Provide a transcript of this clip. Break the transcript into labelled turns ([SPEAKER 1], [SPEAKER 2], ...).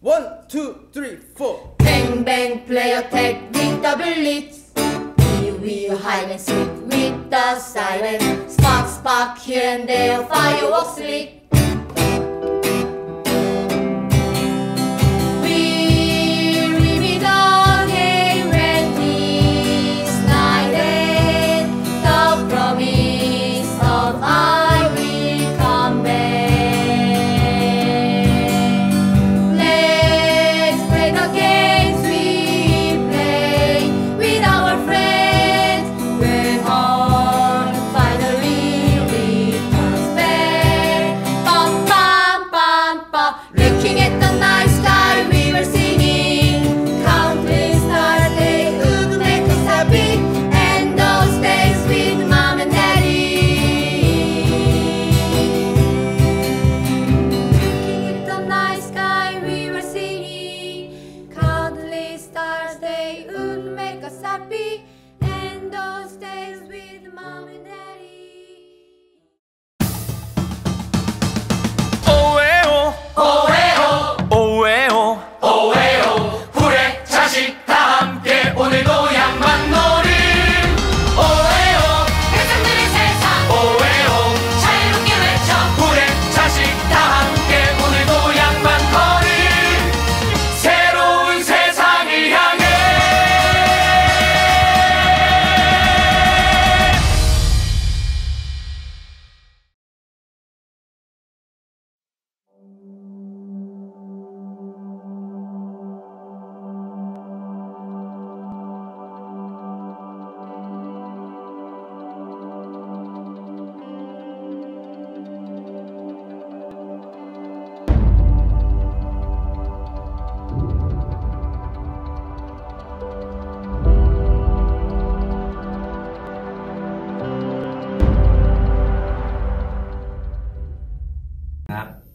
[SPEAKER 1] One, two, three, four.
[SPEAKER 2] Bang bang play attack with the blitz. We will hide and seek with the siren. Spark spark here and there, fireworks lit. happy and those days with mom that